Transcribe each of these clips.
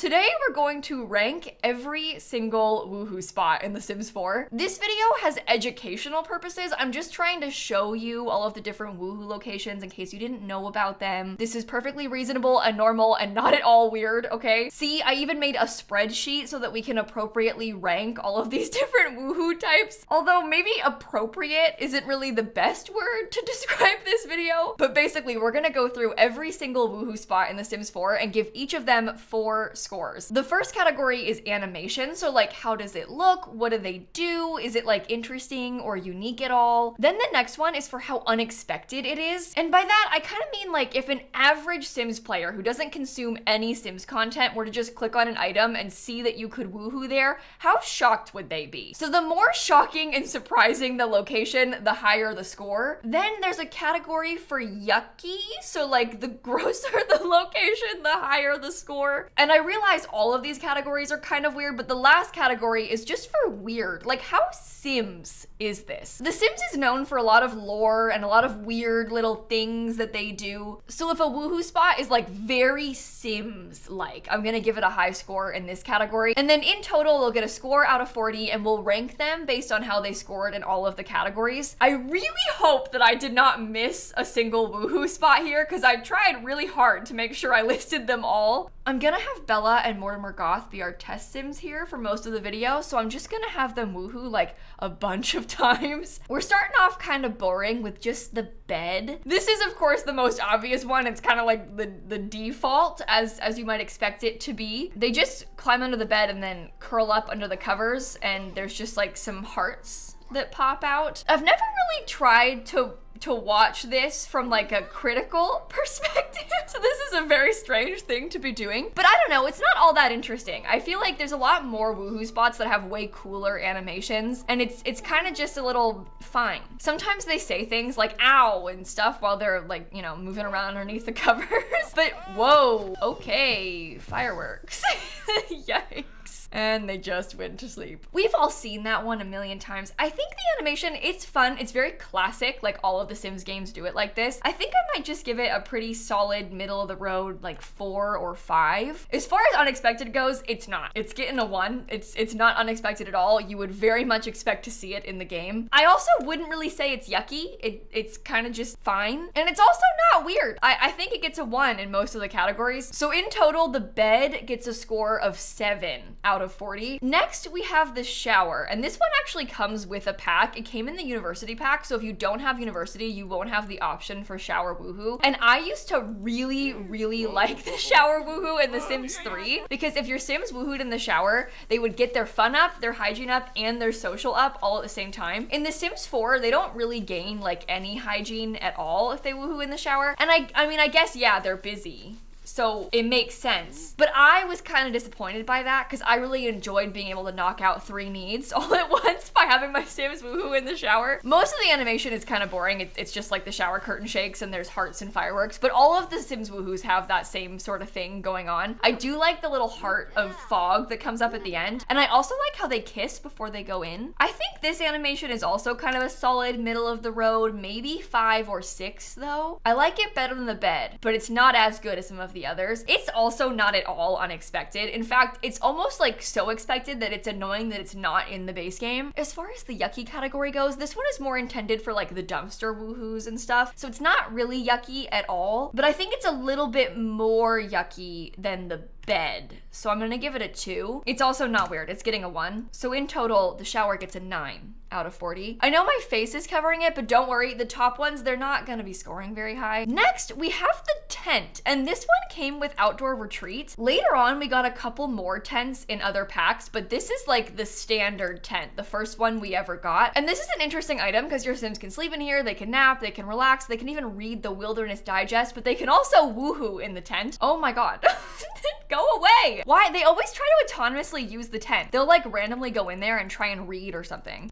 Today we're going to rank every single woohoo spot in The Sims 4. This video has educational purposes. I'm just trying to show you all of the different woohoo locations in case you didn't know about them. This is perfectly reasonable and normal and not at all weird, okay? See, I even made a spreadsheet so that we can appropriately rank all of these different woohoo types. Although maybe appropriate isn't really the best word to describe this video. But basically, we're gonna go through every single woohoo spot in The Sims 4 and give each of them four scores scores. The first category is animation, so like how does it look? What do they do? Is it like interesting or unique at all? Then the next one is for how unexpected it is. And by that, I kind of mean like if an average Sims player who doesn't consume any Sims content were to just click on an item and see that you could woohoo there, how shocked would they be? So the more shocking and surprising the location, the higher the score. Then there's a category for yucky, so like the grosser the location, the higher the score. And I really realize all of these categories are kind of weird, but the last category is just for weird. Like, how Sims is this? The Sims is known for a lot of lore and a lot of weird little things that they do. So if a woohoo spot is like very Sims-like, I'm gonna give it a high score in this category. And then in total, they'll get a score out of 40 and we'll rank them based on how they scored in all of the categories. I really hope that I did not miss a single woohoo spot here because I tried really hard to make sure I listed them all. I'm gonna have Bella and Mortimer Goth be our test sims here for most of the video, so I'm just gonna have them woohoo like a bunch of times. We're starting off kind of boring with just the bed. This is of course the most obvious one. It's kind of like the, the default as, as you might expect it to be. They just climb under the bed and then curl up under the covers and there's just like some hearts that pop out. I've never really tried to to watch this from like a critical perspective. so this is a very strange thing to be doing. But I don't know, it's not all that interesting. I feel like there's a lot more woohoo spots that have way cooler animations and it's it's kind of just a little fine. Sometimes they say things like ow and stuff while they're like, you know, moving around underneath the covers. but whoa, okay, fireworks. Yikes and they just went to sleep. We've all seen that one a million times. I think the animation, it's fun. It's very classic, like all of the Sims games do it like this. I think I might just give it a pretty solid middle of the road, like four or five. As far as unexpected goes, it's not. It's getting a one. It's it's not unexpected at all. You would very much expect to see it in the game. I also wouldn't really say it's yucky. It, it's kind of just fine. And it's also not weird. I, I think it gets a one in most of the categories. So in total, the bed gets a score of seven out out of 40. Next, we have the shower, and this one actually comes with a pack. It came in the university pack, so if you don't have university, you won't have the option for shower woohoo. And I used to really, really like the shower woohoo in The Sims 3, because if your Sims woohooed in the shower, they would get their fun up, their hygiene up, and their social up all at the same time. In The Sims 4, they don't really gain like any hygiene at all if they woohoo in the shower. And I, I mean, I guess, yeah, they're busy so it makes sense. But I was kind of disappointed by that because I really enjoyed being able to knock out three needs all at once by having my Sims woohoo in the shower. Most of the animation is kind of boring. it's just like the shower curtain shakes and there's hearts and fireworks, but all of the Sims woohoos have that same sort of thing going on. I do like the little heart of fog that comes up at the end, and I also like how they kiss before they go in. I think this animation is also kind of a solid middle of the road, maybe five or six though. I like it better than the bed, but it's not as good as some of the the others. It's also not at all unexpected. In fact, it's almost like so expected that it's annoying that it's not in the base game. As far as the yucky category goes, this one is more intended for like the dumpster woohoos and stuff. So it's not really yucky at all, but I think it's a little bit more yucky than the bed. So I'm gonna give it a two. It's also not weird, it's getting a one. So in total, the shower gets a nine out of 40. I know my face is covering it, but don't worry, the top ones, they're not gonna be scoring very high. Next, we have the tent, and this one came with outdoor retreat. Later on, we got a couple more tents in other packs, but this is like the standard tent, the first one we ever got. And this is an interesting item because your Sims can sleep in here, they can nap, they can relax, they can even read the Wilderness Digest, but they can also woohoo in the tent. Oh my god. go away. Why? They always try to autonomously use the tent. They'll like randomly go in there and try and read or something.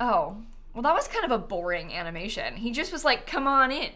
Oh, well that was kind of a boring animation. He just was like, come on in.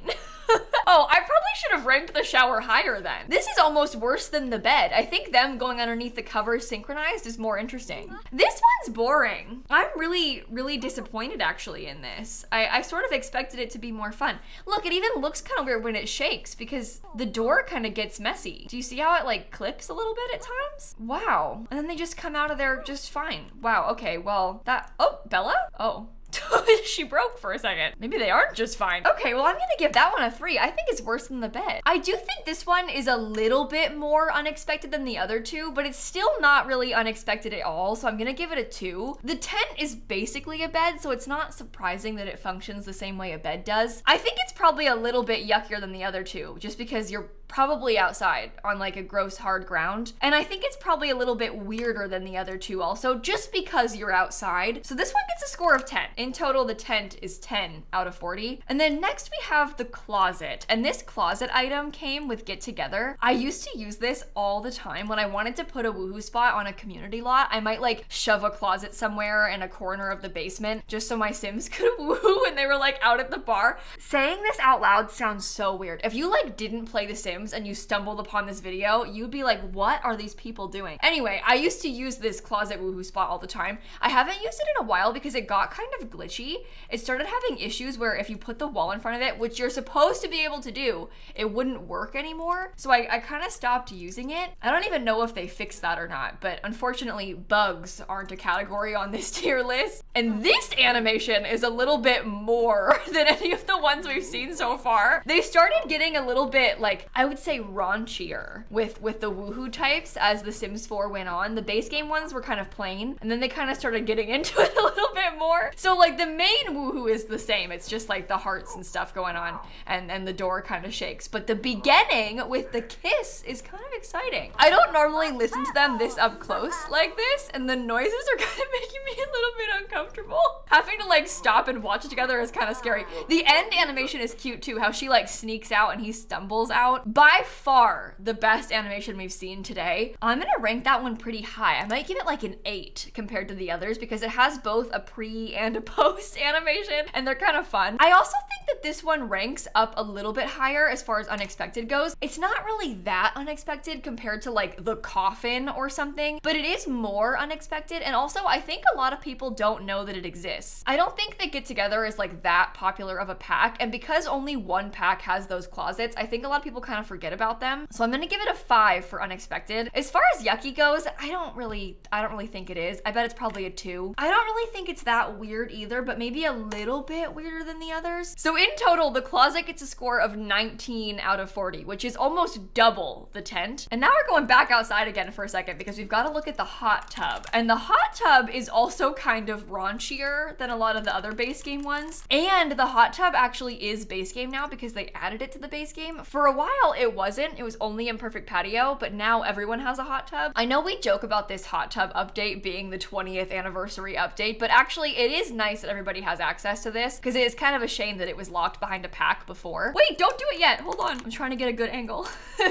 oh, I probably should have ranked the shower higher then. This is almost worse than the bed. I think them going underneath the covers synchronized is more interesting. This one's boring. I'm really, really disappointed actually in this. I, I sort of expected it to be more fun. Look, it even looks kind of weird when it shakes because the door kind of gets messy. Do you see how it like clips a little bit at times? Wow. And then they just come out of there just fine. Wow, okay, well, that, oh, Bella? Oh, she broke for a second. Maybe they aren't just fine. Okay, well, I'm gonna give that one a three. I think it's worse than the bed. I do think this one is a little bit more unexpected than the other two, but it's still not really unexpected at all, so I'm gonna give it a two. The tent is basically a bed, so it's not surprising that it functions the same way a bed does. I think it's probably a little bit yuckier than the other two, just because you're probably outside on like a gross hard ground. And I think it's probably a little bit weirder than the other two also, just because you're outside. So this one gets a score of 10. In total, the tent is 10 out of 40. And then next we have the closet. And this closet item came with Get Together. I used to use this all the time when I wanted to put a woohoo spot on a community lot. I might like shove a closet somewhere in a corner of the basement just so my Sims could woohoo when they were like out at the bar. Saying this out loud sounds so weird. If you like didn't play The Sims and you stumbled upon this video, you'd be like, what are these people doing? Anyway, I used to use this closet woohoo spot all the time. I haven't used it in a while because it got kind of glitchy. It started having issues where if you put the wall in front of it, which you're supposed to be able to do, it wouldn't work anymore. So I, I kind of stopped using it. I don't even know if they fixed that or not, but unfortunately, bugs aren't a category on this tier list. And this animation is a little bit more than any of the ones we've seen so far. They started getting a little bit like, I would say raunchier with with the woohoo types as The Sims 4 went on. The base game ones were kind of plain, and then they kind of started getting into it a little bit more. So like the main woohoo is the same. It's just like the hearts and stuff going on, and and the door kind of shakes. But the beginning with the kiss is kind of exciting. I don't normally listen to them this up close like this, and the noises are kind of making me a little bit uncomfortable. Having to like stop and watch it together is kind of scary. The end animation is cute too. How she like sneaks out and he stumbles out by far the best animation we've seen today. I'm gonna rank that one pretty high. I might give it like an eight compared to the others because it has both a pre and a post animation and they're kind of fun. I also think that this one ranks up a little bit higher as far as unexpected goes. It's not really that unexpected compared to like the coffin or something, but it is more unexpected. And also I think a lot of people don't know that it exists. I don't think that Get Together is like that popular of a pack. And because only one pack has those closets, I think a lot of people kind of forget about them. So I'm gonna give it a five for unexpected. As far as yucky goes, I don't really, I don't really think it is. I bet it's probably a two. I don't really think it's that weird either, but maybe a little bit weirder than the others. So in total, the closet gets a score of 19 out of 40, which is almost double the tent. And now we're going back outside again for a second because we've got to look at the hot tub. And the hot tub is also kind of raunchier than a lot of the other base game ones. And the hot tub actually is base game now because they added it to the base game. For a while, it wasn't. It was only in Perfect Patio, but now everyone has a hot tub. I know we joke about this hot tub update being the 20th anniversary update, but actually it is nice that everybody has access to this because it is kind of a shame that it was locked behind a pack before. Wait, don't do it yet. Hold on. I'm trying to get a good angle.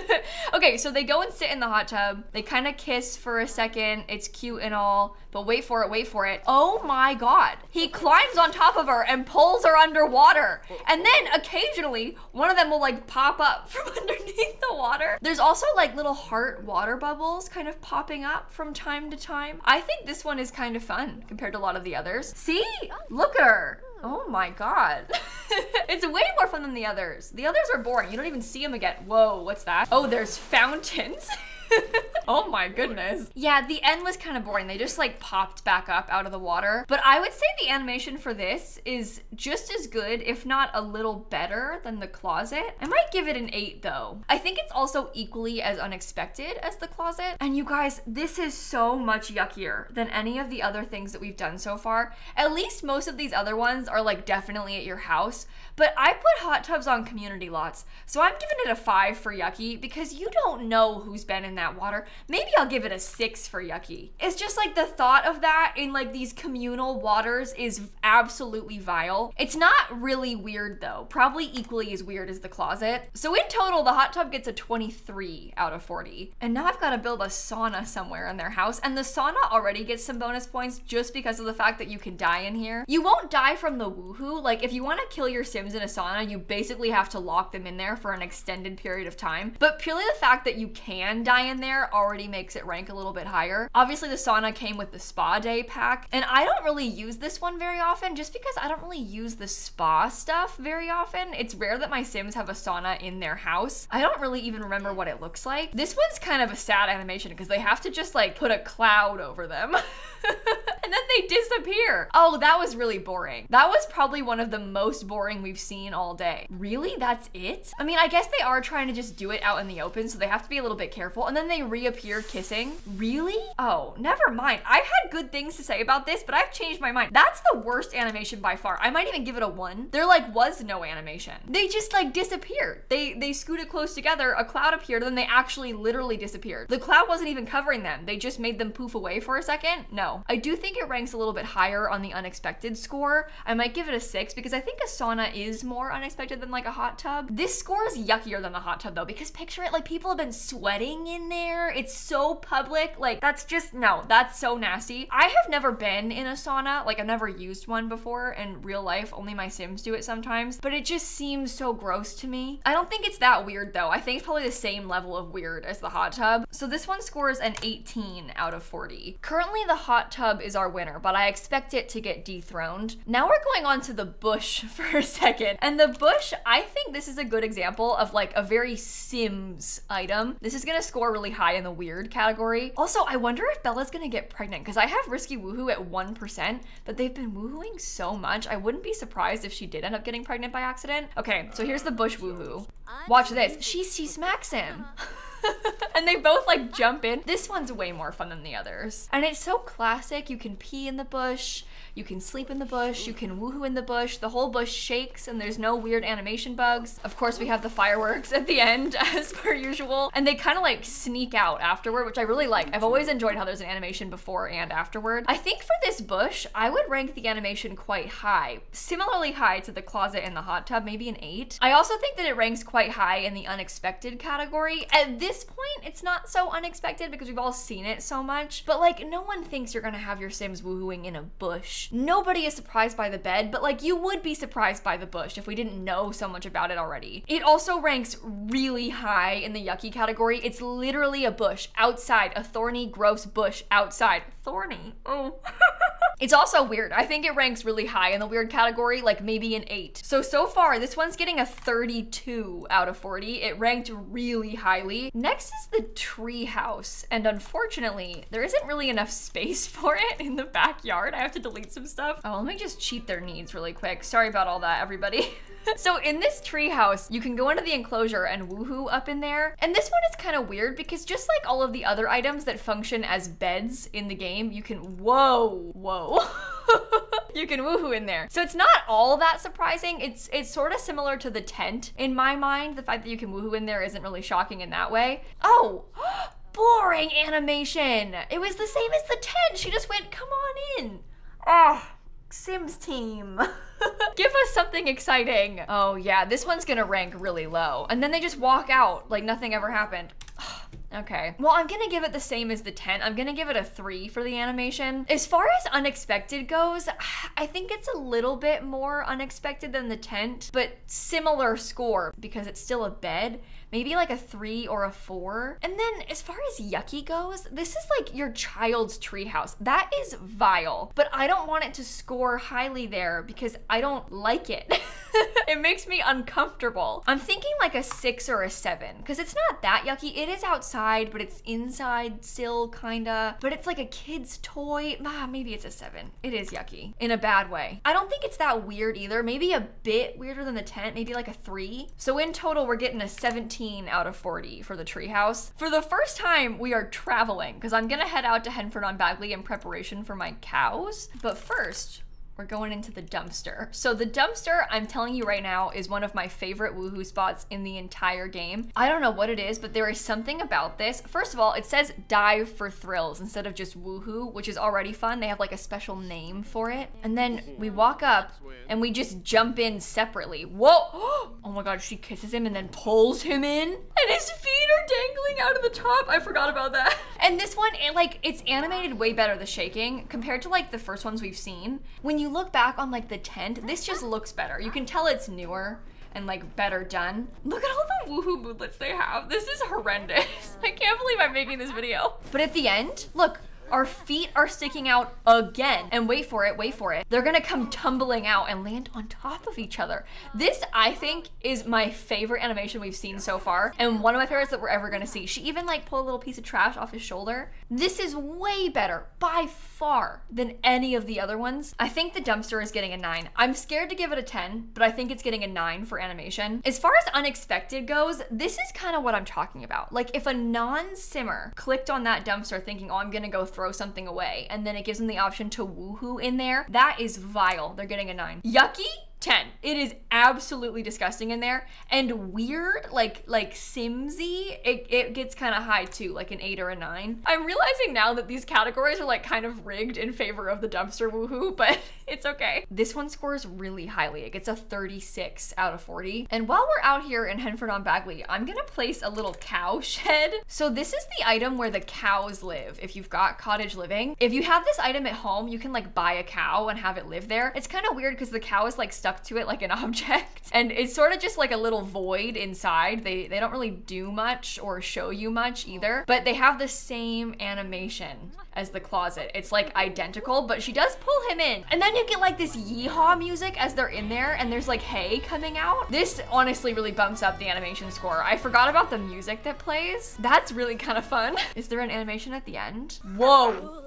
okay, so they go and sit in the hot tub. They kind of kiss for a second. It's cute and all, but wait for it, wait for it. Oh my God. He climbs on top of her and pulls her underwater. And then occasionally one of them will like pop up from underneath the water. There's also like little heart water bubbles kind of popping up from time to time. I think this one is kind of fun compared to a lot of the others. See? Oh, look at her. Oh my god. it's way more fun than the others. The others are boring. You don't even see them again. Whoa, what's that? Oh, there's fountains. oh my goodness. Yeah, the end was kind of boring. They just like popped back up out of the water. But I would say the animation for this is just as good, if not a little better than the closet. I might give it an eight though. I think it's also equally as unexpected as the closet. And you guys, this is so much yuckier than any of the other things that we've done so far. At least most of these other ones are like definitely at your house. But I put hot tubs on community lots. So I'm giving it a five for yucky because you don't know who's been in that water. Maybe I'll give it a six for yucky. It's just like the thought of that in like these communal waters is absolutely vile. It's not really weird though, probably equally as weird as the closet. So in total, the hot tub gets a 23 out of 40. And now I've got to build a sauna somewhere in their house. And the sauna already gets some bonus points just because of the fact that you can die in here. You won't die from the woohoo. Like if you want to kill your sims in a sauna, you basically have to lock them in there for an extended period of time. But purely the fact that you can die in there already makes it rank a little bit higher. Obviously the sauna came with the spa day pack and I don't really use this one very often just because I don't really use the spa stuff very often. It's rare that my sims have a sauna in their house. I don't really even remember what it looks like. This one's kind of a sad animation because they have to just like put a cloud over them. and then they disappear. Oh, that was really boring. That was probably one of the most boring we've seen all day. Really? That's it? I mean, I guess they are trying to just do it out in the open, so they have to be a little bit careful. And then they reappear kissing. Really? Oh, never mind. I've had good things to say about this, but I've changed my mind. That's the worst animation by far. I might even give it a one. There like was no animation. They just like disappeared. They they scooted close together, a cloud appeared, and then they actually literally disappeared. The cloud wasn't even covering them. They just made them poof away for a second. No. I do think it ranks a little bit higher on the unexpected score. I might give it a six because I think a sauna is more unexpected than like a hot tub. This score is yuckier than the hot tub though because picture it like people have been sweating in there. It's so public. Like that's just no, that's so nasty. I have never been in a sauna. Like I've never used one before in real life. Only my Sims do it sometimes, but it just seems so gross to me. I don't think it's that weird though. I think it's probably the same level of weird as the hot tub. So this one scores an 18 out of 40. Currently the hot tub is our winner, but I expect it to get dethroned. Now we're going on to the bush for a second. And the bush, I think this is a good example of like a very Sims item. This is gonna score really high in the weird category. Also, I wonder if Bella's gonna get pregnant because I have Risky Woohoo at 1%, but they've been woohooing so much. I wouldn't be surprised if she did end up getting pregnant by accident. Okay, so here's the bush woohoo. Watch this. She, she smacks him. and they both like jump in. This one's way more fun than the others. And it's so classic. You can pee in the bush. You can sleep in the bush, you can woohoo in the bush, the whole bush shakes and there's no weird animation bugs. Of course, we have the fireworks at the end as per usual, and they kind of like sneak out afterward, which I really like. I've always enjoyed how there's an animation before and afterward. I think for this bush, I would rank the animation quite high, similarly high to the closet and the hot tub, maybe an eight. I also think that it ranks quite high in the unexpected category. At this point, it's not so unexpected because we've all seen it so much, but like no one thinks you're gonna have your Sims woohooing in a bush Nobody is surprised by the bed, but like you would be surprised by the bush if we didn't know so much about it already. It also ranks really high in the yucky category. It's literally a bush outside, a thorny, gross bush outside. Thorny. Oh. It's also weird. I think it ranks really high in the weird category, like maybe an 8. So, so far, this one's getting a 32 out of 40. It ranked really highly. Next is the tree house, and unfortunately, there isn't really enough space for it in the backyard. I have to delete some stuff. Oh, let me just cheat their needs really quick. Sorry about all that, everybody. so in this treehouse, you can go into the enclosure and woohoo up in there. And this one is kind of weird because just like all of the other items that function as beds in the game, you can, whoa, whoa. you can woohoo in there. So it's not all that surprising. It's it's sort of similar to the tent in my mind. The fact that you can woohoo in there isn't really shocking in that way. Oh, boring animation. It was the same as the tent. She just went, come on in. Oh, Sims team. Give us something exciting. Oh yeah, this one's gonna rank really low. And then they just walk out like nothing ever happened. Okay. Well, I'm gonna give it the same as the tent. I'm gonna give it a three for the animation. As far as unexpected goes, I think it's a little bit more unexpected than the tent, but similar score because it's still a bed maybe like a three or a four. And then as far as yucky goes, this is like your child's treehouse. That is vile, but I don't want it to score highly there because I don't like it. it makes me uncomfortable. I'm thinking like a six or a seven because it's not that yucky. It is outside, but it's inside still kinda, but it's like a kid's toy. Ah, maybe it's a seven. It is yucky in a bad way. I don't think it's that weird either. Maybe a bit weirder than the tent, maybe like a three. So in total, we're getting a 17 out of 40 for the treehouse. For the first time, we are traveling because I'm gonna head out to Henford on Bagley in preparation for my cows. But first, we're going into the dumpster. So the dumpster, I'm telling you right now, is one of my favorite woohoo spots in the entire game. I don't know what it is, but there is something about this. First of all, it says dive for thrills instead of just woohoo, which is already fun. They have like a special name for it. And then we walk up and we just jump in separately. Whoa! Oh my god, she kisses him and then pulls him in. And his feet are dangling out of the top. I forgot about that. And this one, it, like, it's animated way better, the shaking, compared to like the first ones we've seen. When you look back on like the tent, this just looks better. You can tell it's newer and like better done. Look at all the woohoo moodlets they have. This is horrendous. I can't believe I'm making this video. But at the end, look, our feet are sticking out again. And wait for it, wait for it. They're gonna come tumbling out and land on top of each other. This, I think, is my favorite animation we've seen so far. And one of my favorites that we're ever gonna see. She even like pulled a little piece of trash off his shoulder. This is way better, by far, than any of the other ones. I think the dumpster is getting a nine. I'm scared to give it a 10, but I think it's getting a nine for animation. As far as unexpected goes, this is kind of what I'm talking about. Like if a non-simmer clicked on that dumpster thinking, oh, I'm gonna go throw something away, and then it gives them the option to woohoo in there, that is vile. They're getting a nine. Yucky? 10. It is absolutely disgusting in there and weird, like like Simsy. It, it gets kind of high too, like an 8 or a 9. I'm realizing now that these categories are like kind of rigged in favor of the dumpster woohoo, but it's okay. This one scores really highly. It gets a 36 out of 40. And while we're out here in Henford on Bagley, I'm gonna place a little cow shed. So this is the item where the cows live if you've got cottage living. If you have this item at home, you can like buy a cow and have it live there. It's kind of weird because the cow is like stuck to it like an object. And it's sort of just like a little void inside. They they don't really do much or show you much either, but they have the same animation as the closet. It's like identical, but she does pull him in. And then you get like this yeehaw music as they're in there and there's like hay coming out. This honestly really bumps up the animation score. I forgot about the music that plays. That's really kind of fun. Is there an animation at the end? Whoa.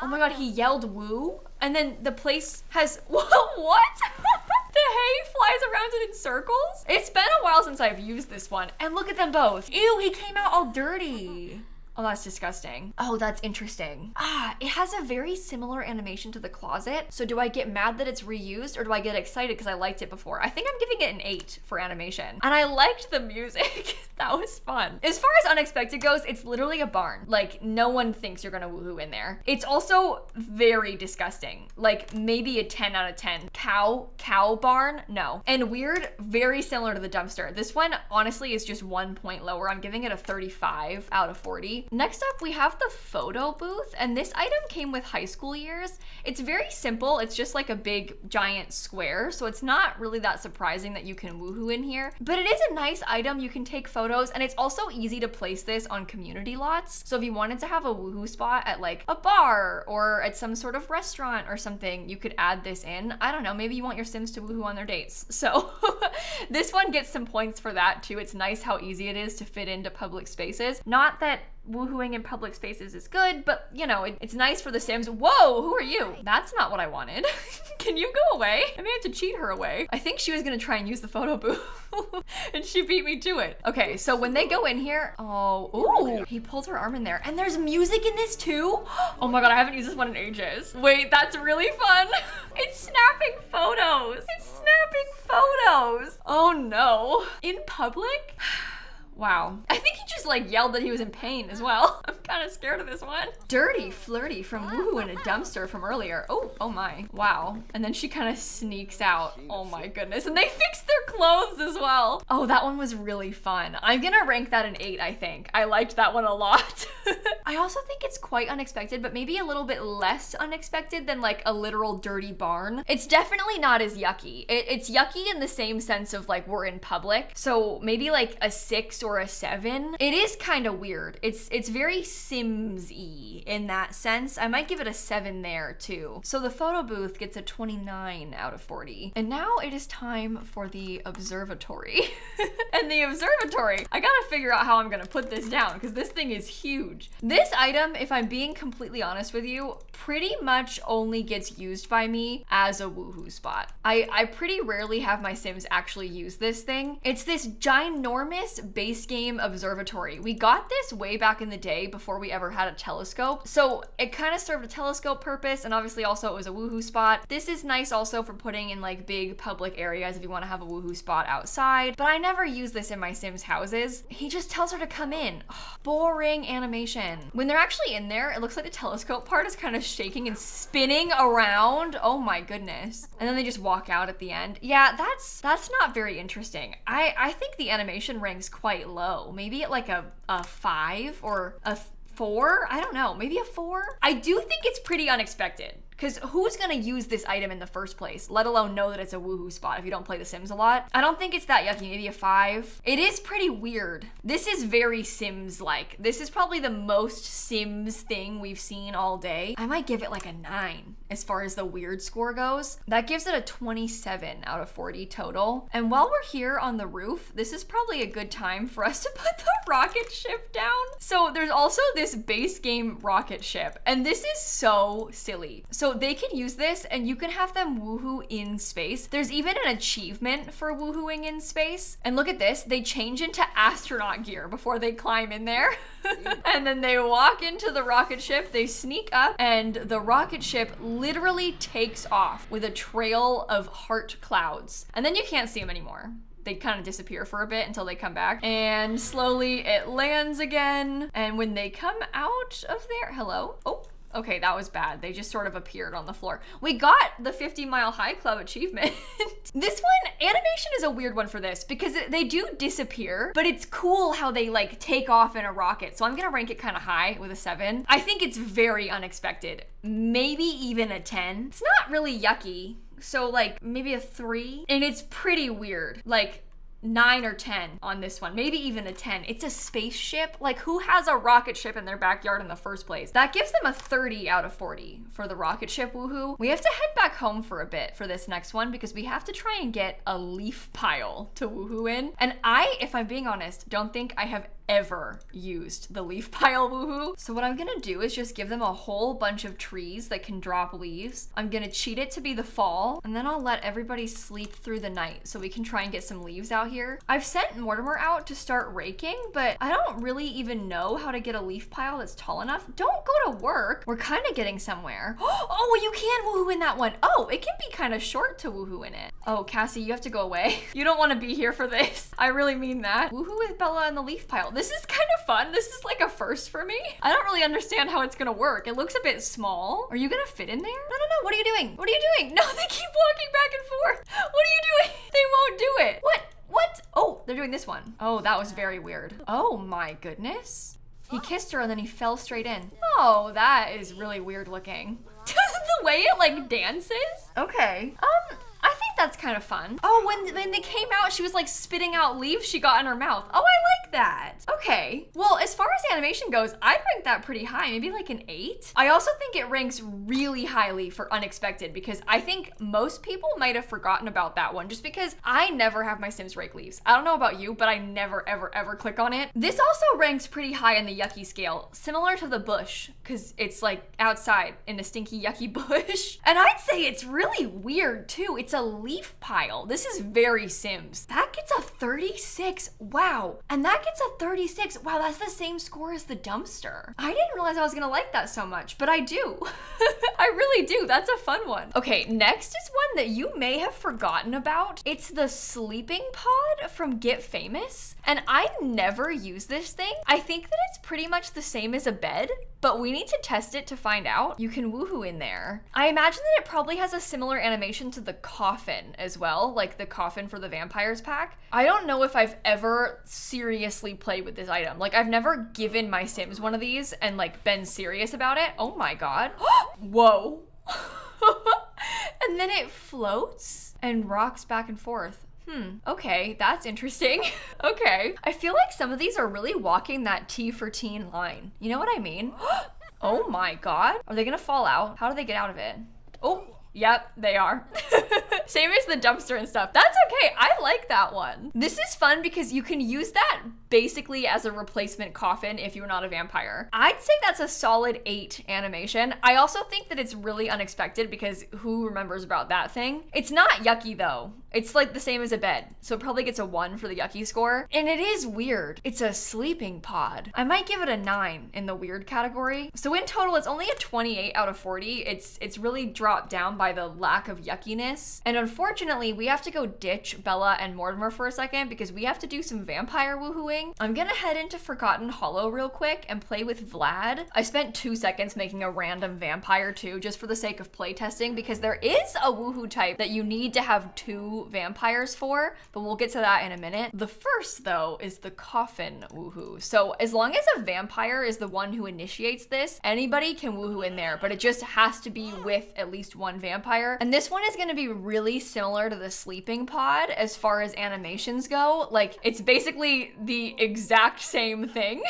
Oh my god, he yelled woo? And then the place has, what? The hay flies around it in circles? It's been a while since I've used this one. And look at them both. Ew, he came out all dirty. Oh, that's disgusting. Oh, that's interesting. Ah, it has a very similar animation to the closet. So do I get mad that it's reused or do I get excited because I liked it before? I think I'm giving it an eight for animation. And I liked the music. that was fun. As far as unexpected goes, it's literally a barn. Like no one thinks you're gonna woohoo in there. It's also very disgusting. Like maybe a 10 out of 10. Cow, cow barn? No. And weird, very similar to the dumpster. This one honestly is just one point lower. I'm giving it a 35 out of 40. Next up, we have the photo booth, and this item came with high school years. It's very simple. It's just like a big giant square, so it's not really that surprising that you can woohoo in here, but it is a nice item. You can take photos, and it's also easy to place this on community lots. So if you wanted to have a woohoo spot at like a bar or at some sort of restaurant or something, you could add this in. I don't know, maybe you want your Sims to woohoo on their dates. So this one gets some points for that too. It's nice how easy it is to fit into public spaces. Not that woohooing in public spaces is good, but you know, it, it's nice for the Sims. Whoa, who are you? That's not what I wanted. Can you go away? I may have to cheat her away. I think she was gonna try and use the photo booth and she beat me to it. Okay, so when they go in here, oh, ooh, he pulls her arm in there and there's music in this too. Oh my God, I haven't used this one in ages. Wait, that's really fun. It's snapping photos. It's snapping photos. Oh no. In public? Wow. I think he just like yelled that he was in pain as well. I'm kind of scared of this one. Dirty Flirty from Woohoo in a dumpster from earlier. Oh, oh my. Wow. And then she kind of sneaks out. Oh my goodness. And they fixed their clothes as well. Oh, that one was really fun. I'm gonna rank that an eight, I think. I liked that one a lot. I also think it's quite unexpected, but maybe a little bit less unexpected than like a literal dirty barn. It's definitely not as yucky. It, it's yucky in the same sense of like we're in public. So maybe like a six or a seven. It is kind of weird. It's it's very Sims-y in that sense. I might give it a seven there too. So the photo booth gets a 29 out of 40. And now it is time for the observatory. and the observatory, I gotta figure out how I'm gonna put this down because this thing is huge. This item, if I'm being completely honest with you, pretty much only gets used by me as a woohoo spot. I, I pretty rarely have my Sims actually use this thing. It's this ginormous base game observatory. We got this way back in the day before we ever had a telescope. So it kind of served a telescope purpose and obviously also it was a woohoo spot. This is nice also for putting in like big public areas if you want to have a woohoo spot outside, but I never use this in my Sims houses. He just tells her to come in. Ugh, boring animation. When they're actually in there, it looks like the telescope part is kind of shaking and spinning around. Oh my goodness. And then they just walk out at the end. Yeah, that's that's not very interesting. I, I think the animation ranks quite low. Maybe at like a, a five or a four? I don't know, maybe a four? I do think it's pretty unexpected. Because who's gonna use this item in the first place, let alone know that it's a woohoo spot if you don't play The Sims a lot? I don't think it's that yucky, maybe a five. It is pretty weird. This is very Sims-like. This is probably the most Sims thing we've seen all day. I might give it like a nine as far as the weird score goes. That gives it a 27 out of 40 total. And while we're here on the roof, this is probably a good time for us to put the rocket ship down. So there's also this base game rocket ship, and this is so silly. So they can use this and you can have them woohoo in space. There's even an achievement for woohooing in space. And look at this, they change into astronaut gear before they climb in there. and then they walk into the rocket ship, they sneak up, and the rocket ship literally takes off with a trail of heart clouds. And then you can't see them anymore they kind of disappear for a bit until they come back. And slowly it lands again. And when they come out of there, hello? Oh, Okay, that was bad. They just sort of appeared on the floor. We got the 50 Mile High Club achievement. this one, animation is a weird one for this because they do disappear, but it's cool how they like take off in a rocket. So I'm gonna rank it kind of high with a seven. I think it's very unexpected. Maybe even a 10. It's not really yucky. So like maybe a three. And it's pretty weird. Like nine or 10 on this one, maybe even a 10. It's a spaceship. Like, who has a rocket ship in their backyard in the first place? That gives them a 30 out of 40 for the rocket ship woohoo. We have to head back home for a bit for this next one because we have to try and get a leaf pile to woohoo in. And I, if I'm being honest, don't think I have ever used the leaf pile woohoo. So what I'm gonna do is just give them a whole bunch of trees that can drop leaves. I'm gonna cheat it to be the fall, and then I'll let everybody sleep through the night so we can try and get some leaves out here. I've sent Mortimer out to start raking, but I don't really even know how to get a leaf pile that's tall enough. Don't go to work. We're kind of getting somewhere. Oh, you can woohoo in that one. Oh, it can be kind of short to woohoo in it. Oh, Cassie, you have to go away. You don't want to be here for this. I really mean that. Woohoo with Bella and the leaf pile. This is kind of fun. This is like a first for me. I don't really understand how it's gonna work. It looks a bit small. Are you gonna fit in there? No, no, no. What are you doing? What are you doing? No, they keep walking back and forth. What are you doing? They won't do it. What? What? Oh, they're doing this one. Oh, that was very weird. Oh my goodness. He kissed her and then he fell straight in. Oh, that is really weird looking. the way it like dances? Okay. Um, I think that's kind of fun. Oh, when, when they came out, she was like spitting out leaves she got in her mouth. Oh, I like that. Okay. Well, as far as animation goes, I'd rank that pretty high, maybe like an eight. I also think it ranks really highly for unexpected because I think most people might have forgotten about that one just because I never have my Sims rake leaves. I don't know about you, but I never, ever, ever click on it. This also ranks pretty high in the yucky scale, similar to the bush because it's like outside in a stinky, yucky bush. And I'd say it's really weird too. It's a leaf pile. This is very Sims. That gets a 36. Wow. And that gets a 36. Wow, that's the same score as the dumpster. I didn't realize I was gonna like that so much, but I do. I really do. That's a fun one. Okay, next is one that you may have forgotten about. It's the sleeping pod from Get Famous. And I never use this thing. I think that it's pretty much the same as a bed, but we need to test it to find out. You can woohoo in there. I imagine that it probably has a similar animation to the coffin as well, like the coffin for the vampires pack. I don't know if I've ever seriously played with this item. Like I've never given my Sims one of these and like been serious about it. Oh my God. Whoa. and then it floats and rocks back and forth. Hmm, okay, that's interesting. okay. I feel like some of these are really walking that T for teen line. You know what I mean? oh my god. Are they gonna fall out? How do they get out of it? Oh, Yep, they are. Same as the dumpster and stuff. That's okay. I like that one. This is fun because you can use that basically as a replacement coffin if you're not a vampire. I'd say that's a solid eight animation. I also think that it's really unexpected because who remembers about that thing? It's not yucky though. It's like the same as a bed, so it probably gets a one for the yucky score. And it is weird. It's a sleeping pod. I might give it a nine in the weird category. So in total, it's only a 28 out of 40. It's it's really dropped down by the lack of yuckiness. And unfortunately, we have to go ditch Bella and Mortimer for a second because we have to do some vampire woohooing. I'm gonna head into Forgotten Hollow real quick and play with Vlad. I spent two seconds making a random vampire too, just for the sake of playtesting because there is a woohoo type that you need to have two vampires for, but we'll get to that in a minute. The first, though, is the coffin woohoo. So as long as a vampire is the one who initiates this, anybody can woohoo in there, but it just has to be with at least one vampire. And this one is gonna be really similar to the sleeping pod as far as animations go. Like, it's basically the exact same thing.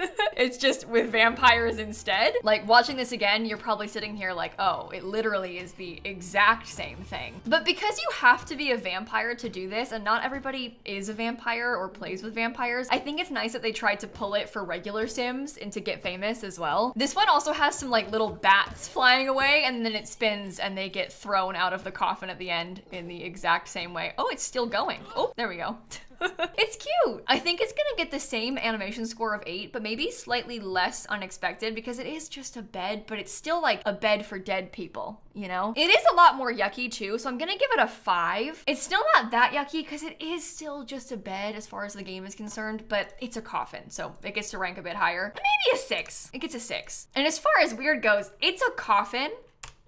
it's just with vampires instead. Like watching this again, you're probably sitting here like, oh, it literally is the exact same thing. But because you have to be a vampire to do this, and not everybody is a vampire or plays with vampires, I think it's nice that they tried to pull it for regular Sims and to get famous as well. This one also has some like little bats flying away and then it spins and they get thrown out of the coffin at the end in the exact same way. Oh, it's still going. Oh, there we go. it's cute. I think it's gonna get the same animation score of eight, but maybe slightly less unexpected because it is just a bed, but it's still like a bed for dead people, you know? It is a lot more yucky too, so I'm gonna give it a five. It's still not that yucky because it is still just a bed as far as the game is concerned, but it's a coffin, so it gets to rank a bit higher. Maybe a six. It gets a six. And as far as weird goes, it's a coffin,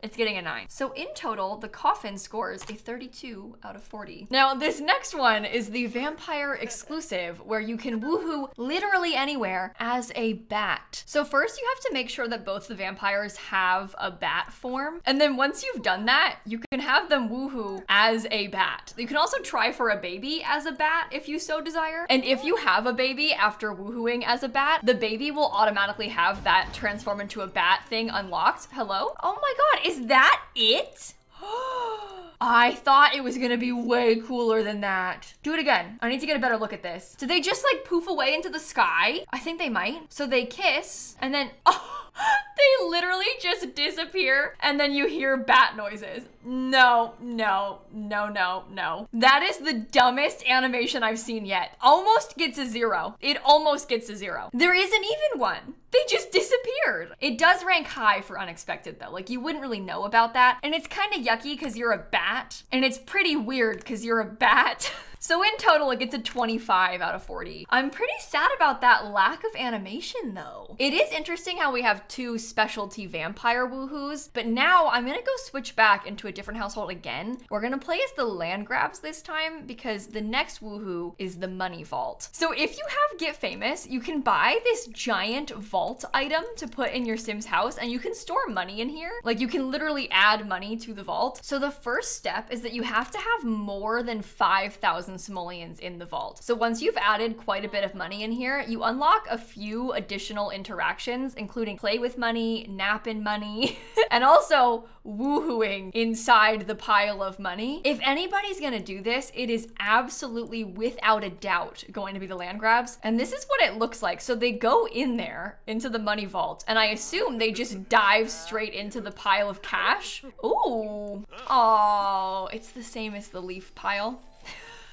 it's getting a 9. So in total, the coffin scores a 32 out of 40. Now, this next one is the vampire exclusive, where you can woohoo literally anywhere as a bat. So first, you have to make sure that both the vampires have a bat form. And then once you've done that, you can have them woohoo as a bat. You can also try for a baby as a bat if you so desire. And if you have a baby after woohooing as a bat, the baby will automatically have that transform into a bat thing unlocked. Hello? Oh my god, is that it? I thought it was gonna be way cooler than that. Do it again. I need to get a better look at this. Do they just like poof away into the sky? I think they might. So they kiss and then, oh, they literally just disappear and then you hear bat noises. No, no, no, no, no. That is the dumbest animation I've seen yet. Almost gets a zero. It almost gets a zero. There isn't even one. They just disappeared. It does rank high for unexpected though. Like you wouldn't really know about that. And it's kind of yucky because you're a bat. And it's pretty weird because you're a bat. So in total, it gets a 25 out of 40. I'm pretty sad about that lack of animation though. It is interesting how we have two specialty vampire woohoos, but now I'm gonna go switch back into a different household again. We're gonna play as the Landgraabs this time because the next woohoo is the money vault. So if you have Get Famous, you can buy this giant vault item to put in your Sims house and you can store money in here. Like you can literally add money to the vault. So the first step is that you have to have more than 5,000 simoleons in the vault. So once you've added quite a bit of money in here, you unlock a few additional interactions, including play with money, nap in money, and also woohooing inside the pile of money. If anybody's gonna do this, it is absolutely without a doubt going to be the Landgraabs. And this is what it looks like. So they go in there into the money vault, and I assume they just dive straight into the pile of cash. Ooh. Oh, it's the same as the leaf pile.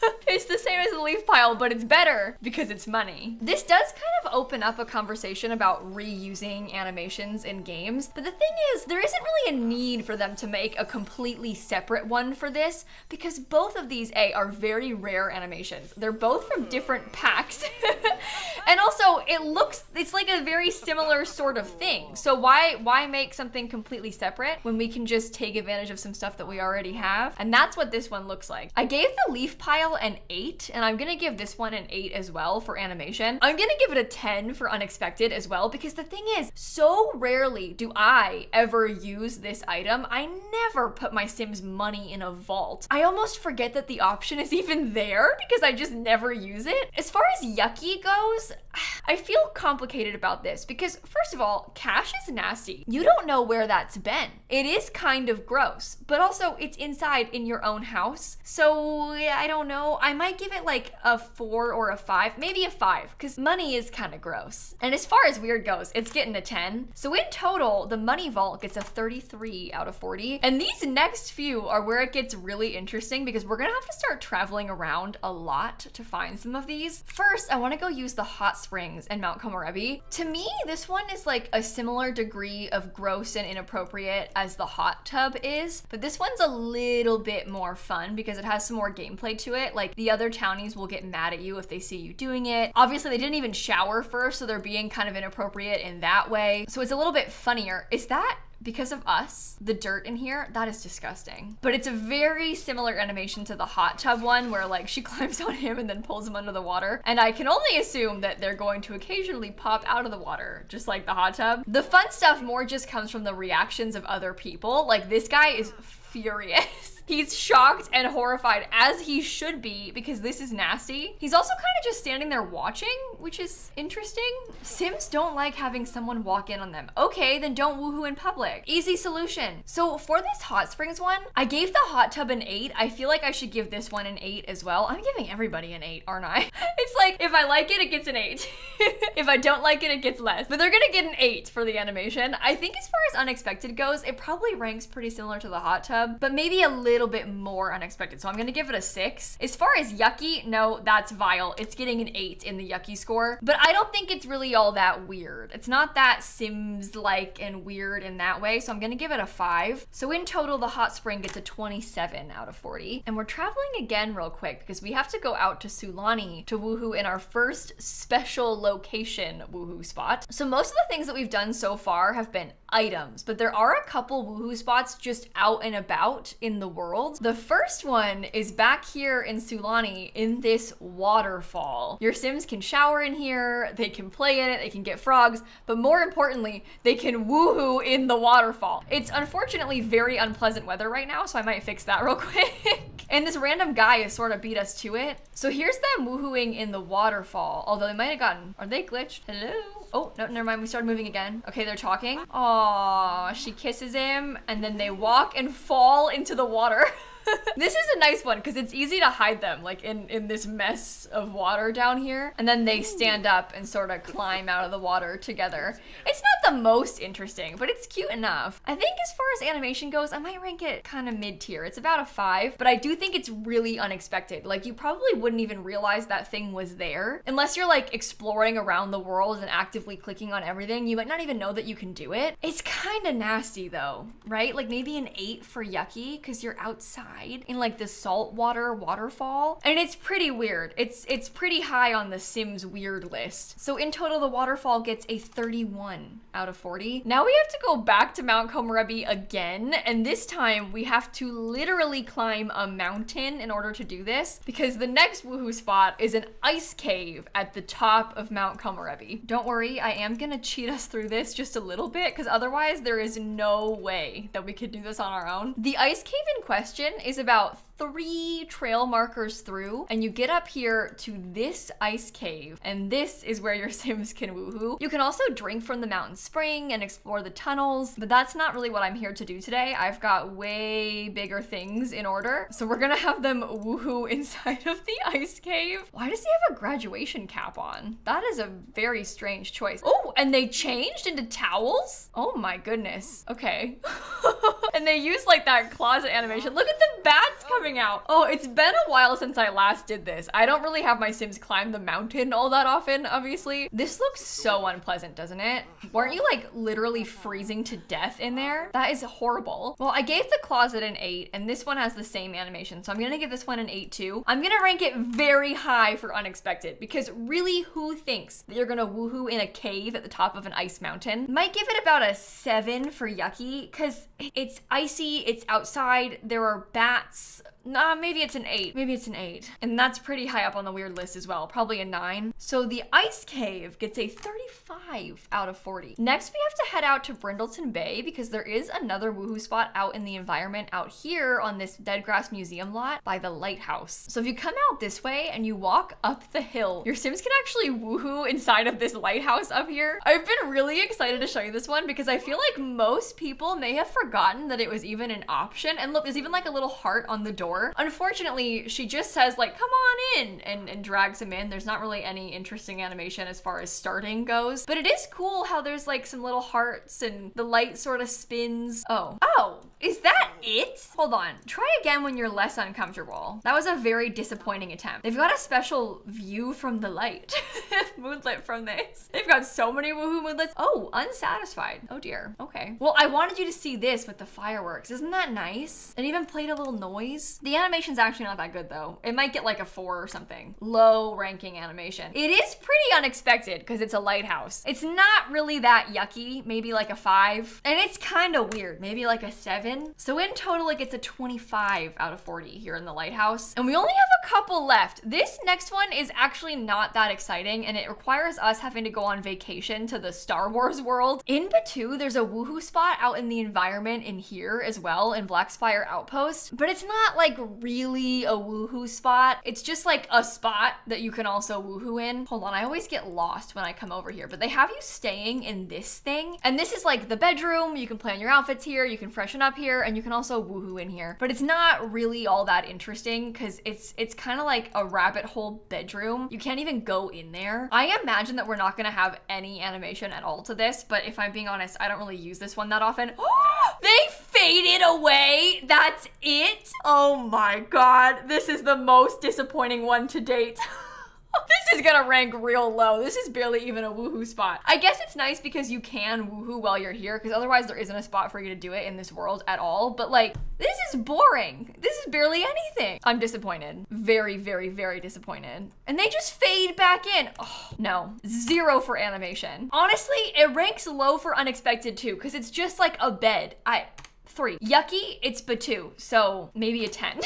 it's the same as the leaf pile, but it's better because it's money. This does kind of open up a conversation about reusing animations in games, but the thing is, there isn't really a need for them to make a completely separate one for this because both of these A are very rare animations. They're both from different packs. and also, it looks it's like a very similar sort of thing. So why why make something completely separate when we can just take advantage of some stuff that we already have? And that's what this one looks like. I gave the leaf pile an 8, and I'm gonna give this one an 8 as well for animation. I'm gonna give it a 10 for unexpected as well, because the thing is, so rarely do I ever use this item. I never put my Sims money in a vault. I almost forget that the option is even there because I just never use it. As far as yucky goes, I feel complicated about this because, first of all, cash is nasty. You don't know where that's been. It is kind of gross, but also it's inside in your own house. So I don't know. I might give it like a four or a five, maybe a five, because money is kind of gross. And as far as weird goes, it's getting a 10. So in total, the money vault gets a 33 out of 40. And these next few are where it gets really interesting because we're gonna have to start traveling around a lot to find some of these. First, I wanna go use the hot springs and Mount Komorebi. To me, this one is like a similar degree of gross and inappropriate as the hot tub is, but this one's a little bit more fun because it has some more gameplay to it. Like the other townies will get mad at you if they see you doing it. Obviously, they didn't even shower first, so they're being kind of inappropriate in that way. So it's a little bit funnier. Is that because of us, the dirt in here, that is disgusting. But it's a very similar animation to the hot tub one where like she climbs on him and then pulls him under the water. And I can only assume that they're going to occasionally pop out of the water, just like the hot tub. The fun stuff more just comes from the reactions of other people. Like this guy is furious. He's shocked and horrified, as he should be, because this is nasty. He's also kind of just standing there watching, which is interesting. Sims don't like having someone walk in on them. Okay, then don't woohoo in public. Easy solution. So for this hot springs one, I gave the hot tub an eight. I feel like I should give this one an eight as well. I'm giving everybody an eight, aren't I? It's like, if I like it, it gets an eight. if I don't like it, it gets less. But they're gonna get an eight for the animation. I think as far as unexpected goes, it probably ranks pretty similar to the hot tub, but maybe a little little bit more unexpected. So I'm gonna give it a six. As far as yucky, no, that's vile. It's getting an eight in the yucky score, but I don't think it's really all that weird. It's not that Sims-like and weird in that way, so I'm gonna give it a five. So in total, the hot spring gets a 27 out of 40. And we're traveling again real quick because we have to go out to Sulani to woohoo in our first special location woohoo spot. So most of the things that we've done so far have been items, but there are a couple woohoo spots just out and about in the world. The first one is back here in Sulani in this waterfall. Your Sims can shower in here, they can play in it, they can get frogs, but more importantly, they can woohoo in the waterfall. It's unfortunately very unpleasant weather right now, so I might fix that real quick. and this random guy has sort of beat us to it. So here's them woohooing in the waterfall, although they might have gotten, are they glitched? Hello? Oh, no, never mind. We started moving again. Okay, they're talking. Oh, she kisses him and then they walk and fall into the water. this is a nice one because it's easy to hide them like in, in this mess of water down here. And then they stand up and sort of climb out of the water together. It's not the most interesting, but it's cute enough. I think as far as animation goes, I might rank it kind of mid tier. It's about a five, but I do think it's really unexpected. Like you probably wouldn't even realize that thing was there unless you're like exploring around the world and actively clicking on everything. You might not even know that you can do it. It's kind of nasty though, right? Like maybe an eight for yucky because you're outside in like this saltwater waterfall. And it's pretty weird. It's it's pretty high on the Sims weird list. So in total, the waterfall gets a 31 out of 40. Now we have to go back to Mount Komorebi again. And this time we have to literally climb a mountain in order to do this because the next woohoo spot is an ice cave at the top of Mount Komorebi. Don't worry, I am gonna cheat us through this just a little bit because otherwise there is no way that we could do this on our own. The ice cave in question is about three trail markers through and you get up here to this ice cave and this is where your sims can woohoo. You can also drink from the mountain spring and explore the tunnels, but that's not really what I'm here to do today. I've got way bigger things in order. So we're gonna have them woohoo inside of the ice cave. Why does he have a graduation cap on? That is a very strange choice. Oh, and they changed into towels? Oh my goodness. Okay. and they use like that closet animation. Look at the bats coming out. Oh, it's been a while since I last did this. I don't really have my Sims climb the mountain all that often, obviously. This looks so unpleasant, doesn't it? Weren't you like literally freezing to death in there? That is horrible. Well, I gave the closet an eight and this one has the same animation. So I'm gonna give this one an eight too. I'm gonna rank it very high for unexpected because really who thinks that you're gonna woohoo in a cave at the top of an ice mountain? Might give it about a seven for yucky because it's icy, it's outside, there are bats, Nah, maybe it's an eight. Maybe it's an eight. And that's pretty high up on the weird list as well. Probably a nine. So the ice cave gets a 35 out of 40. Next, we have to head out to Brindleton Bay because there is another woohoo spot out in the environment out here on this Dead Grass Museum lot by the lighthouse. So if you come out this way and you walk up the hill, your Sims can actually woohoo inside of this lighthouse up here. I've been really excited to show you this one because I feel like most people may have forgotten that it was even an option. And look, there's even like a little heart on the door. Unfortunately, she just says like, come on in and, and drags him in. There's not really any interesting animation as far as starting goes, but it is cool how there's like some little hearts and the light sort of spins. Oh, oh, is that it? Hold on, try again when you're less uncomfortable. That was a very disappointing attempt. They've got a special view from the light. moonlit from this. They've got so many woohoo moonlits. Oh, unsatisfied. Oh dear. Okay. Well, I wanted you to see this with the fireworks. Isn't that nice? It even played a little noise. The animation's actually not that good though. It might get like a four or something. Low ranking animation. It is pretty unexpected because it's a lighthouse. It's not really that yucky. Maybe like a five. And it's kind of weird. Maybe like a seven. So in total, it gets a 25 out of 40 here in the lighthouse. And we only have a couple left. This next one is actually not that exciting and it requires us having to go on vacation to the Star Wars world. In Batuu, there's a woohoo spot out in the environment in here as well in Blackspire Outpost, but it's not like really a woohoo spot. It's just like a spot that you can also woohoo in. Hold on, I always get lost when I come over here, but they have you staying in this thing. And this is like the bedroom. You can plan your outfits here, you can freshen up here, and you can also woohoo in here. But it's not really all that interesting because it's it's kind of like a rabbit hole bedroom. You can't even go in there. I imagine that we're not gonna have any animation at all to this, but if I'm being honest, I don't really use this one that often. they faded away. That's it. Oh my god. This is the most disappointing one to date. this is gonna rank real low. This is barely even a woohoo spot. I guess it's nice because you can woohoo while you're here, because otherwise there isn't a spot for you to do it in this world at all. But like, this is boring. This is barely anything. I'm disappointed. Very, very, very disappointed. And they just fade back in. Oh, no. Zero for animation. Honestly, it ranks low for unexpected too, because it's just like a bed. I, three. Yucky, it's Batuu, so maybe a 10.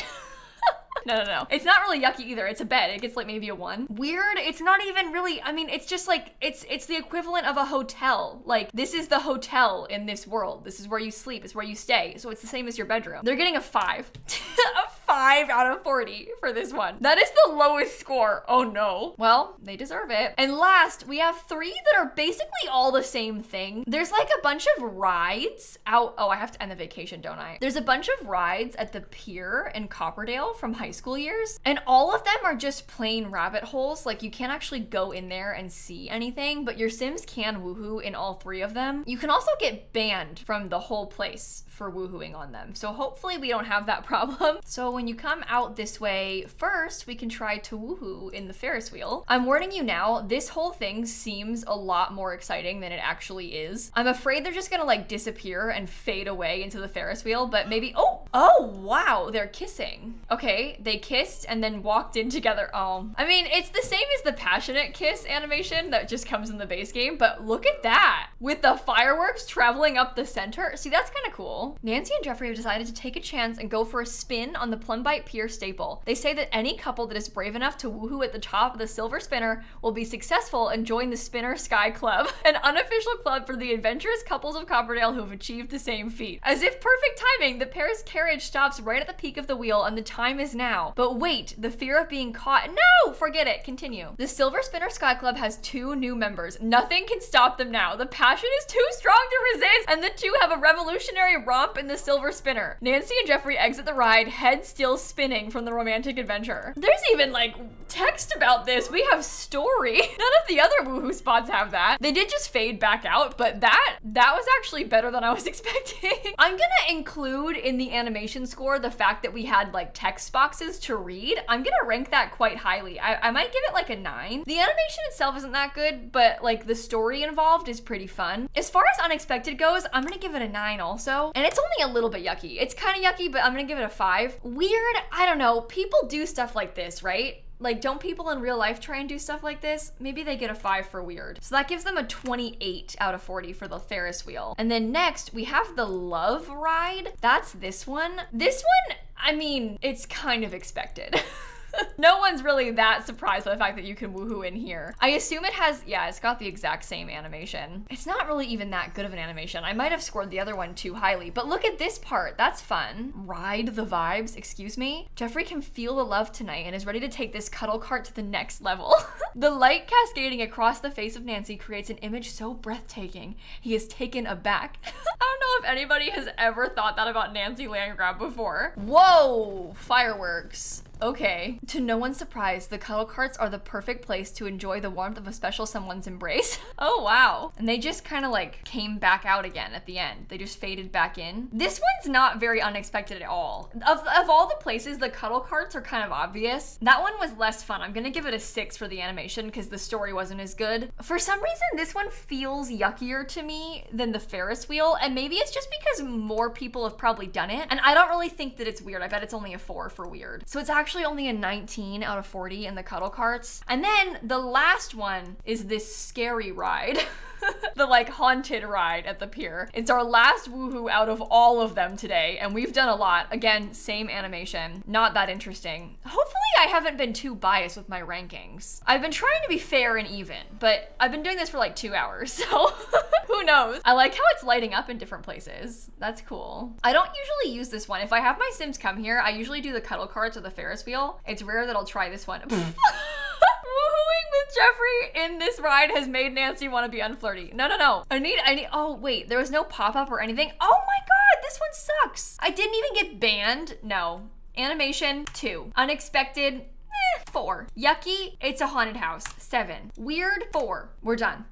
no, no, no. It's not really yucky either. It's a bed. It gets like maybe a one. Weird. It's not even really. I mean, it's just like it's it's the equivalent of a hotel. Like this is the hotel in this world. This is where you sleep. It's where you stay. So it's the same as your bedroom. They're getting a five. a five out of 40 for this one. That is the lowest score. Oh no. Well, they deserve it. And last, we have three that are basically all the same thing. There's like a bunch of rides out. Oh, I have to end the vacation, don't I? There's a bunch of rides at the pier in Copperdale from high school years. And all of them are just plain rabbit holes. Like you can't actually go in there and see anything, but your Sims can woohoo in all three of them. You can also get banned from the whole place for woohooing on them. So hopefully we don't have that problem. So when you come out this way, first we can try to woohoo in the Ferris wheel. I'm warning you now, this whole thing seems a lot more exciting than it actually is. I'm afraid they're just gonna like disappear and fade away into the Ferris wheel, but maybe, oh, oh wow, they're kissing. Okay, they kissed and then walked in together. Oh, I mean, it's the same as the passionate kiss animation that just comes in the base game, but look at that. With the fireworks traveling up the center. See, that's kind of cool. Nancy and Jeffrey have decided to take a chance and go for a spin on the Plumbite Pier staple. They say that any couple that is brave enough to woohoo at the top of the silver spinner will be successful and join the Spinner Sky Club, an unofficial club for the adventurous couples of Copperdale who have achieved the same feat. As if perfect timing, the pair's carriage stops right at the peak of the wheel and the time is now. But wait, the fear of being caught. No, forget it. Continue. The Silver Spinner Sky Club has two new members. Nothing can stop them now. The passion is too strong to resist, and the two have a revolutionary romp in the silver spinner. Nancy and Jeffrey exit the ride, head still spinning from the romantic adventure. There's even like text about this. We have story. None of the other woohoo spots have that. They did just fade back out, but that that was actually better than I was expecting. I'm gonna include in the animation score the fact that we had like text boxes to read. I'm gonna rank that quite highly. I, I might give it like a nine. The animation itself isn't that good, but like the story involved is pretty fun. As far as unexpected goes, I'm gonna give it a nine also. And it's only a little bit yucky. It's kind of yucky, but I'm gonna give it a five. Weird, I don't know. People do stuff like this, right? Like, don't people in real life try and do stuff like this? Maybe they get a 5 for weird. So that gives them a 28 out of 40 for the Ferris wheel. And then next, we have the Love Ride. That's this one. This one, I mean, it's kind of expected. no one's really that surprised by the fact that you can woohoo in here. I assume it has, yeah, it's got the exact same animation. It's not really even that good of an animation. I might have scored the other one too highly, but look at this part. That's fun. Ride the vibes, excuse me. Jeffrey can feel the love tonight and is ready to take this cuddle cart to the next level. the light cascading across the face of Nancy creates an image so breathtaking. He is taken aback. I don't know if anybody has ever thought that about Nancy Landgraab before. Whoa, fireworks. Okay. To no one's surprise, the cuddle carts are the perfect place to enjoy the warmth of a special someone's embrace. oh, wow. And they just kind of like came back out again at the end. They just faded back in. This one's not very unexpected at all. Of, of all the places the cuddle carts are kind of obvious, that one was less fun. I'm gonna give it a six for the animation because the story wasn't as good. For some reason, this one feels yuckier to me than the Ferris wheel. And maybe it's just because more people have probably done it. And I don't really think that it's weird. I bet it's only a four for weird. So it's actually actually only a 19 out of 40 in the cuddle carts. And then the last one is this scary ride. the like haunted ride at the pier. It's our last woohoo out of all of them today, and we've done a lot. Again, same animation, not that interesting. Hopefully I haven't been too biased with my rankings. I've been trying to be fair and even, but I've been doing this for like two hours, so who knows? I like how it's lighting up in different places. That's cool. I don't usually use this one. If I have my Sims come here, I usually do the cuddle carts or the Ferris wheel. It's rare that I'll try this one. woohooing with Jeffrey in this ride has made Nancy want to be unflirty. No, no, no. I need, I need, oh, wait, there was no pop-up or anything. Oh my God, this one sucks. I didn't even get banned. No. Animation, two. Unexpected, eh, four. Yucky, it's a haunted house, seven. Weird, four. We're done.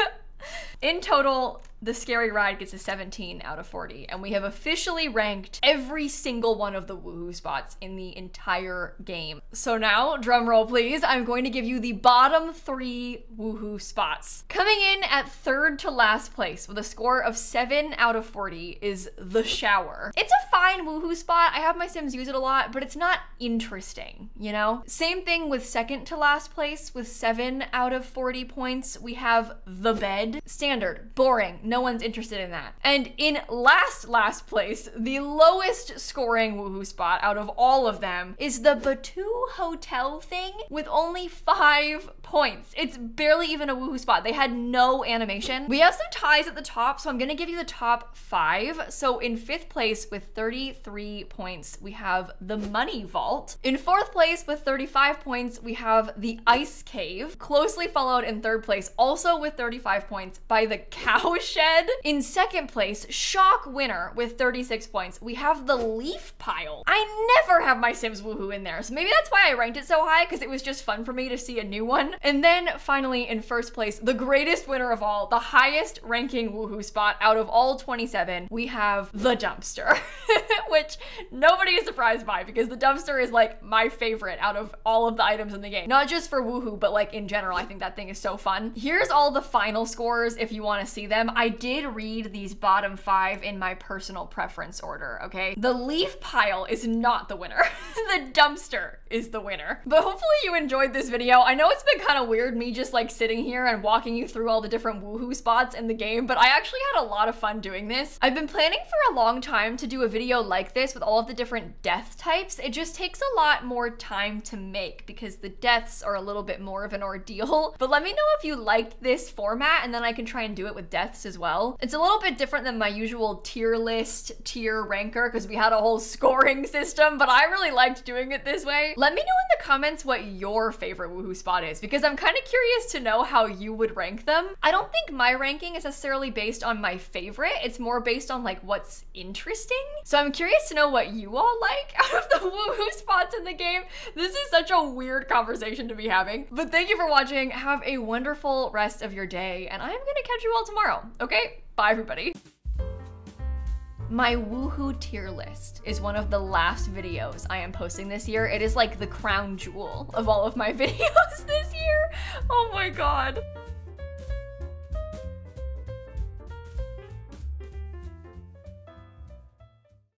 in total, the scary ride gets a 17 out of 40, and we have officially ranked every single one of the woohoo spots in the entire game. So now, drum roll please, I'm going to give you the bottom three woohoo spots. Coming in at third to last place with a score of 7 out of 40 is The Shower. It's a fine woohoo spot. I have my Sims use it a lot, but it's not interesting, you know? Same thing with second to last place with 7 out of 40 points. We have The Bed. Standard, boring, no one's interested in that. And in last, last place, the lowest scoring woohoo spot out of all of them is the Batuu Hotel thing with only five points. It's barely even a woohoo spot. They had no animation. We have some ties at the top, so I'm gonna give you the top five. So in fifth place with 33 points, we have the Money Vault. In fourth place with 35 points, we have the Ice Cave. Closely followed in third place, also with 35 points, by the Cow Shed in second place, shock winner with 36 points, we have the leaf pile. I never have my Sims woohoo in there, so maybe that's why I ranked it so high, because it was just fun for me to see a new one. And then finally, in first place, the greatest winner of all, the highest ranking woohoo spot out of all 27, we have the dumpster, which nobody is surprised by because the dumpster is like my favorite out of all of the items in the game. Not just for woohoo, but like in general, I think that thing is so fun. Here's all the final scores if you want to see them. I did read these bottom five in my personal preference order, okay? The leaf pile is not the winner. the dumpster is the winner. But hopefully you enjoyed this video. I know it's been kind of weird me just like sitting here and walking you through all the different woohoo spots in the game, but I actually had a lot of fun doing this. I've been planning for a long time to do a video like this with all of the different death types. It just takes a lot more time to make because the deaths are a little bit more of an ordeal. But let me know if you liked this format and then I can try and do it with deaths as well. It's a little bit different than my usual tier list, tier ranker because we had a whole scoring system, but I really liked doing it this way. Let me know in the comments what your favorite woohoo spot is because I'm kind of curious to know how you would rank them. I don't think my ranking is necessarily based on my favorite. It's more based on like what's interesting. So I'm curious to know what you all like out of the woohoo spots in the game. This is such a weird conversation to be having. But thank you for watching. Have a wonderful rest of your day and I'm gonna catch you all tomorrow, okay? Bye everybody. My woohoo tier list is one of the last videos I am posting this year. It is like the crown jewel of all of my videos this year. Oh my god.